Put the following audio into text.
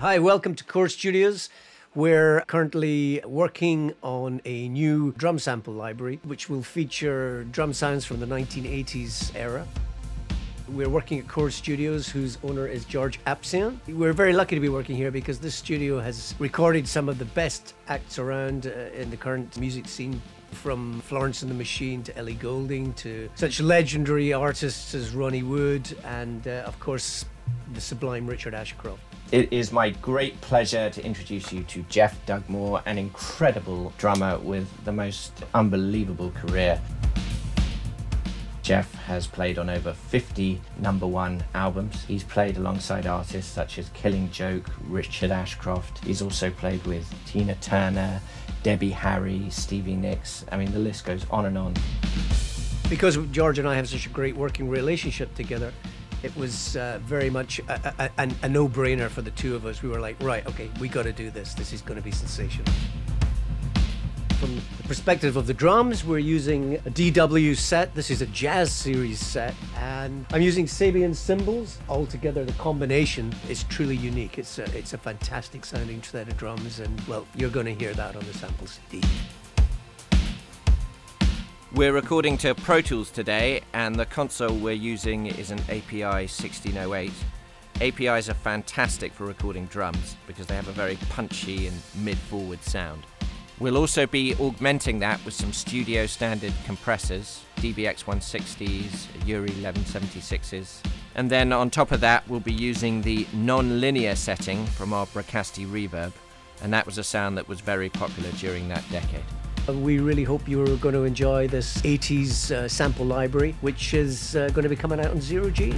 Hi, welcome to Kore Studios. We're currently working on a new drum sample library, which will feature drum sounds from the 1980s era. We're working at Kore Studios, whose owner is George Apsion. We're very lucky to be working here because this studio has recorded some of the best acts around uh, in the current music scene. From Florence and the Machine to Ellie Goulding to such legendary artists as Ronnie Wood and, uh, of course, the sublime Richard Ashcroft. It is my great pleasure to introduce you to Geoff Dugmore, an incredible drummer with the most unbelievable career. Geoff has played on over 50 number one albums. He's played alongside artists such as Killing Joke, Richard Ashcroft. He's also played with Tina Turner, Debbie Harry, Stevie Nicks. I mean, the list goes on and on. Because George and I have such a great working relationship together, it was uh, very much a, a, a, a no-brainer for the two of us. We were like, right, okay, we got to do this. This is going to be sensational. From the perspective of the drums, we're using a DW set. This is a jazz series set, and I'm using Sabian cymbals. Altogether, the combination is truly unique. It's a, it's a fantastic sounding set of drums, and well, you're going to hear that on the sample CD. We're recording to Pro Tools today, and the console we're using is an API 1608. APIs are fantastic for recording drums because they have a very punchy and mid forward sound. We'll also be augmenting that with some studio standard compressors, DBX 160s, UREI 1176s, and then on top of that, we'll be using the non linear setting from our Bricasti Reverb, and that was a sound that was very popular during that decade. We really hope you're going to enjoy this 80s uh, sample library, which is uh, going to be coming out on Zero G.